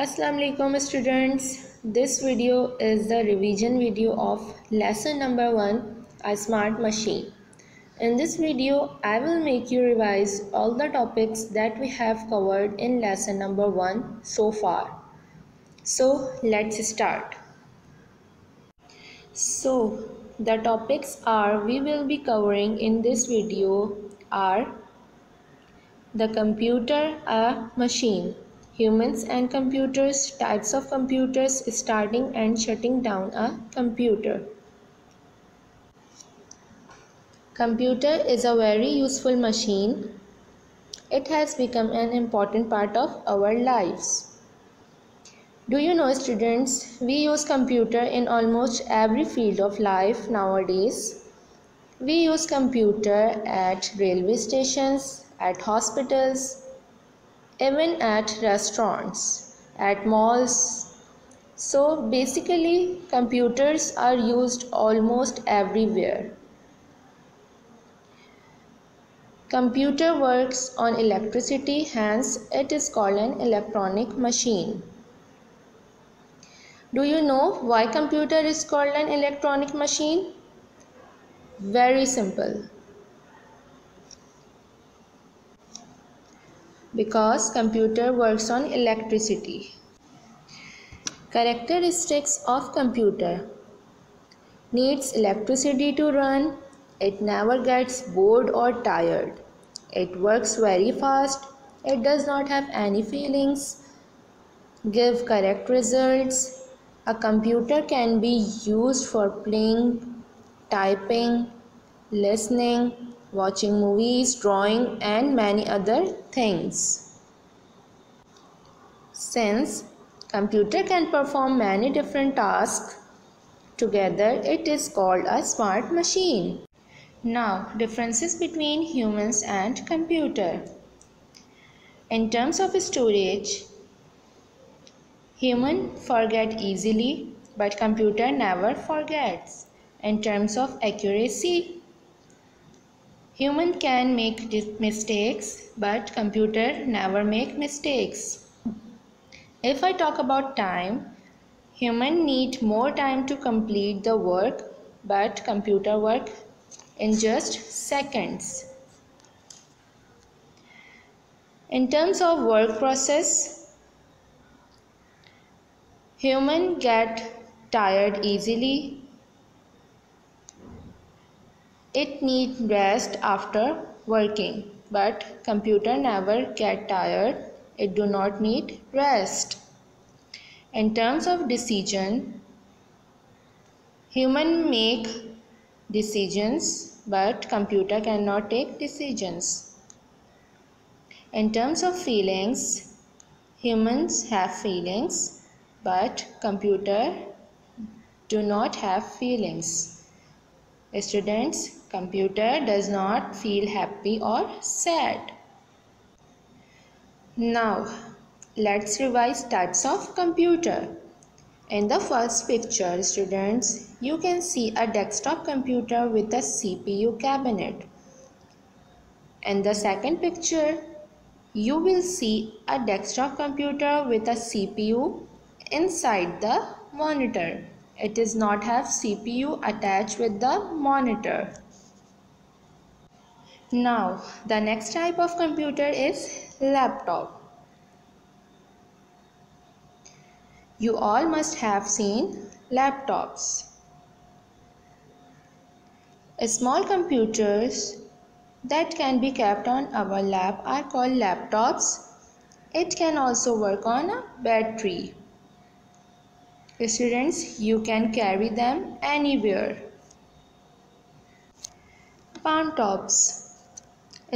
Assalamu alaikum students. This video is the revision video of lesson number 1 a smart machine. In this video I will make you revise all the topics that we have covered in lesson number 1 so far. So let's start. So the topics are we will be covering in this video are the computer a machine humans and computers types of computers starting and shutting down a computer. Computer is a very useful machine. It has become an important part of our lives. Do you know students we use computer in almost every field of life nowadays. We use computer at railway stations at hospitals even at restaurants, at malls. So basically computers are used almost everywhere. Computer works on electricity hence it is called an electronic machine. Do you know why computer is called an electronic machine? Very simple. Because computer works on electricity. Characteristics of computer needs electricity to run. It never gets bored or tired. It works very fast. It does not have any feelings. Give correct results. A computer can be used for playing, typing, listening, watching movies, drawing and many other things. Since computer can perform many different tasks together, it is called a smart machine. Now, differences between humans and computer. In terms of storage, human forget easily but computer never forgets. In terms of accuracy, Human can make mistakes but computer never make mistakes. If I talk about time, human need more time to complete the work but computer work in just seconds. In terms of work process, human get tired easily it need rest after working, but computer never get tired. It do not need rest. In terms of decision, human make decisions, but computer cannot take decisions. In terms of feelings, humans have feelings, but computer do not have feelings. Students, computer does not feel happy or sad. Now, let's revise types of computer. In the first picture, students, you can see a desktop computer with a CPU cabinet. In the second picture, you will see a desktop computer with a CPU inside the monitor it does not have CPU attached with the monitor. Now the next type of computer is laptop. You all must have seen laptops. Small computers that can be kept on our lap are called laptops. It can also work on a battery. Students, you can carry them anywhere. Palm tops.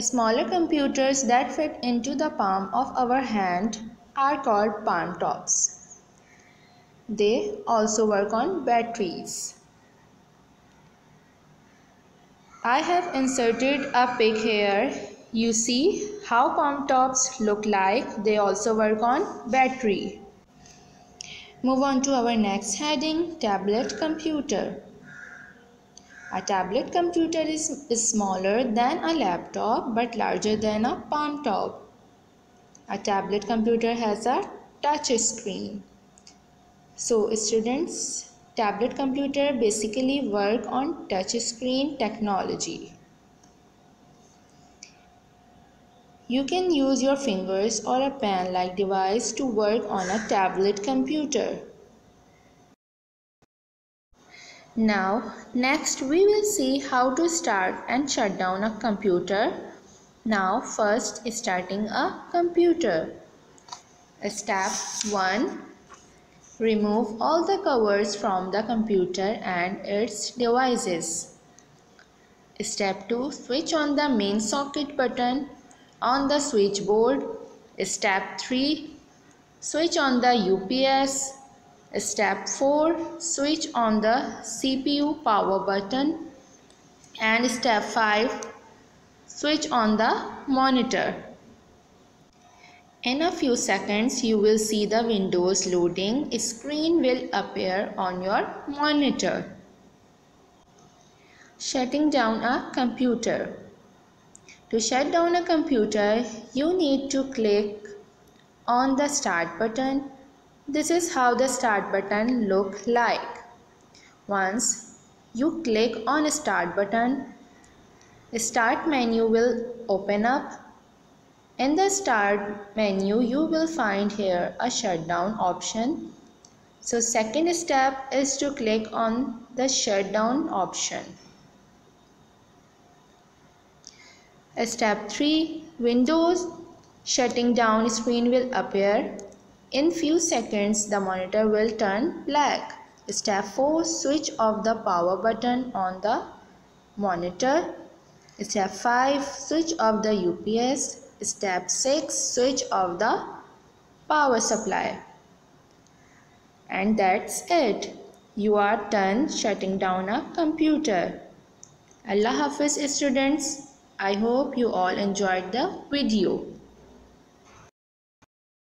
Smaller computers that fit into the palm of our hand are called palm tops. They also work on batteries. I have inserted a pic here. You see how palm tops look like. They also work on battery. Move on to our next heading, tablet computer. A tablet computer is, is smaller than a laptop but larger than a palm top. A tablet computer has a touch screen. So students, tablet computer basically work on touch screen technology. You can use your fingers or a pen-like device to work on a tablet computer. Now, next we will see how to start and shut down a computer. Now, first starting a computer. Step 1. Remove all the covers from the computer and its devices. Step 2. Switch on the main socket button on the switchboard. Step 3. Switch on the UPS. Step 4. Switch on the CPU power button. And step 5. Switch on the monitor. In a few seconds, you will see the Windows loading screen will appear on your monitor. Shutting down a computer. To shut down a computer, you need to click on the start button. This is how the start button look like. Once you click on start button, start menu will open up. In the start menu, you will find here a shutdown option. So second step is to click on the shutdown option. Step 3. Windows shutting down screen will appear. In few seconds, the monitor will turn black. Step 4. Switch off the power button on the monitor. Step 5. Switch off the UPS. Step 6. Switch off the power supply. And that's it. You are done shutting down a computer. Allah Hafiz students. I hope you all enjoyed the video.